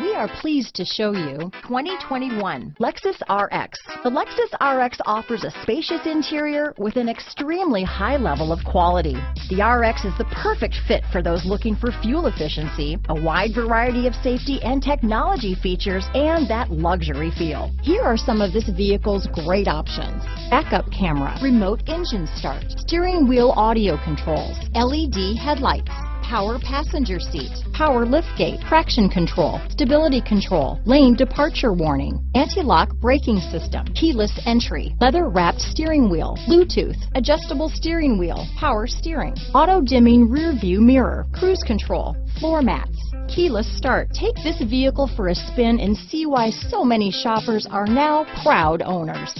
We are pleased to show you 2021 Lexus RX. The Lexus RX offers a spacious interior with an extremely high level of quality. The RX is the perfect fit for those looking for fuel efficiency, a wide variety of safety and technology features, and that luxury feel. Here are some of this vehicle's great options. Backup camera, remote engine start, steering wheel audio controls, LED headlights, power passenger seat, power liftgate, traction control, stability control, lane departure warning, anti-lock braking system, keyless entry, leather wrapped steering wheel, Bluetooth, adjustable steering wheel, power steering, auto dimming rear view mirror, cruise control, floor mats, keyless start. Take this vehicle for a spin and see why so many shoppers are now proud owners.